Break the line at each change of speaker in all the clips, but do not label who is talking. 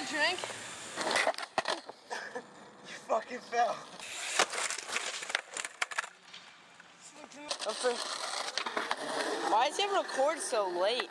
that drink. you fucking fell. Why is it record so late?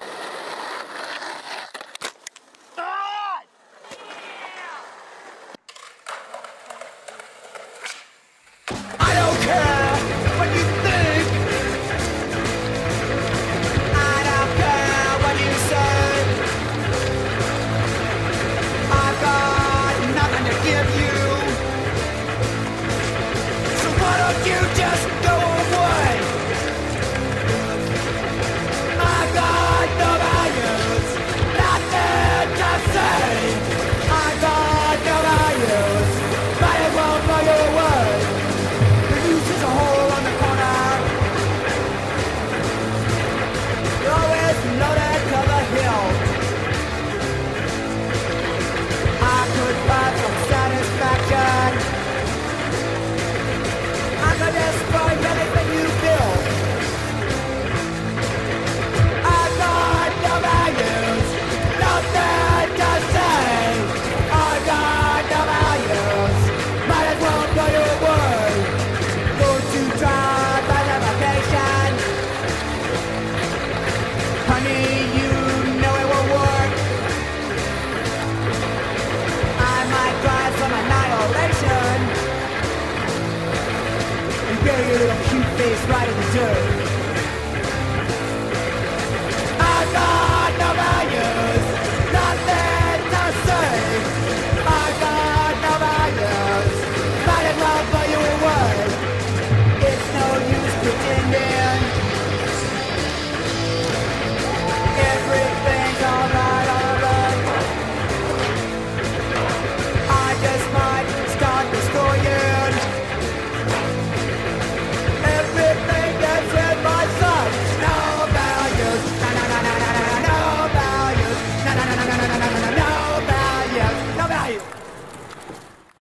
Face right in the dirt.